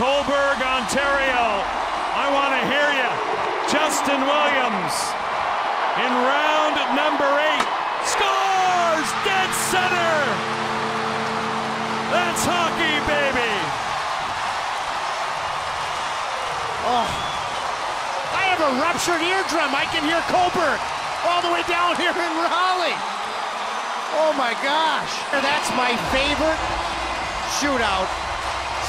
Cobourg, Ontario. I want to hear you. Justin Williams in round number eight scores dead center. That's hockey, baby. Oh, I have a ruptured eardrum. I can hear Cobourg all the way down here in Raleigh. Oh my gosh. That's my favorite shootout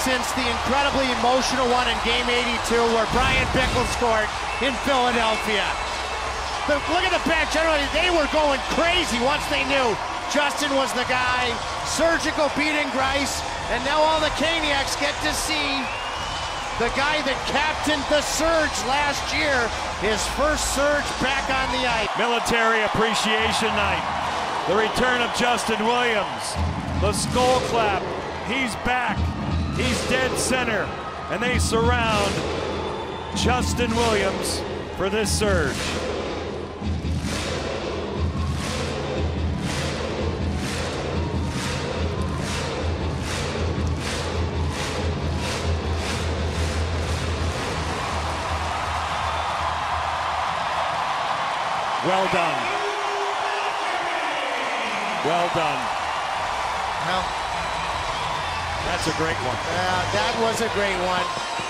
since the incredibly emotional one in game 82 where Bryan Bickell scored in Philadelphia. Look at the bench. Everybody, they were going crazy once they knew Justin was the guy. Surgical beating Greiss. And now all the Caniacs get to see the guy that captained the Surge last year, his first Surge back on the ice. Military Appreciation Night. The return of Justin Williams. The skull clap. He's back. He's dead center. And they surround Justin Williams for this surge. Well done. Well done. Well, That's a great one. uh, that was a great one.